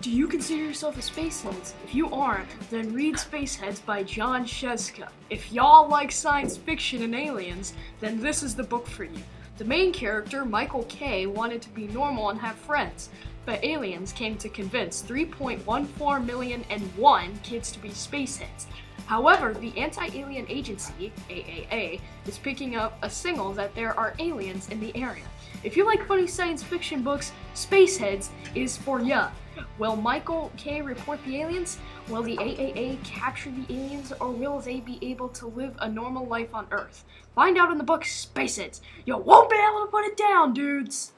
Do you consider yourself a spacehead? If you aren't, then read Spaceheadz by Jon Scieszka. If y'all like science fiction and aliens, then this is the book for you. The main character, Michael K, wanted to be normal and have friends, aliens came to convince 3.14 million and one kids to be spaceheads. However, the Anti-Alien Agency, AAA, is picking up a signal that there are aliens in the area. If you like funny science fiction books, Spaceheadz is for ya. Will Michael K report the aliens? Will the AAA capture the aliens, or will they be able to live a normal life on Earth? Find out in the book Spaceheadz. You won't be able to put it down, dudes!